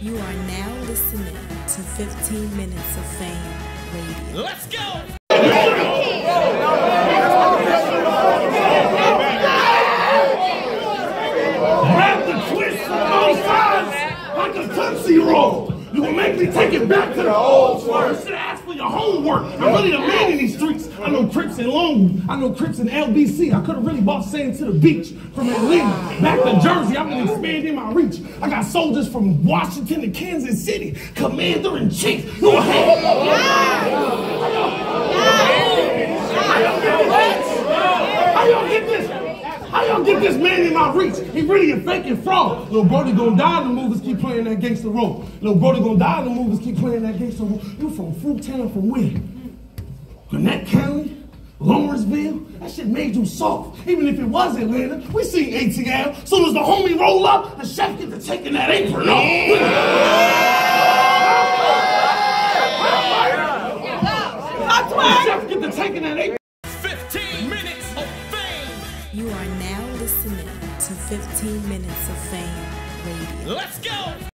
You are now listening to 15 Minutes of Fame Radio. Let's go! Grab the twist from both sides like a Tootsie Roll. You will make me take it back to the old. You should ask for your homework. I'm really the man in these streets. I know Crips in Longwood. I know Crips in LBC. I could have really bought sand to the beach from Atlanta back to Jersey. I've been expanding my reach. I got soldiers from Washington to Kansas City. Commander in chief. You a How y'all get this? How y'all get this man in my reach? He really a faking fraud. Little Brody gonna die, in the movies keep playing that gangster role. Little Brody gonna die, in the movies keep playing that gangster role. You from Fruittown, from where? Gwinnett County? Lawrenceville? That shit made you soft. Even if it was Atlanta, we seen ATL. Soon as the homie roll up, the chef get to taking that apron off. The chef get to taking that apron 15 minutes of fame! You are now listening to 15 Minutes of Fame Radio. Let's go!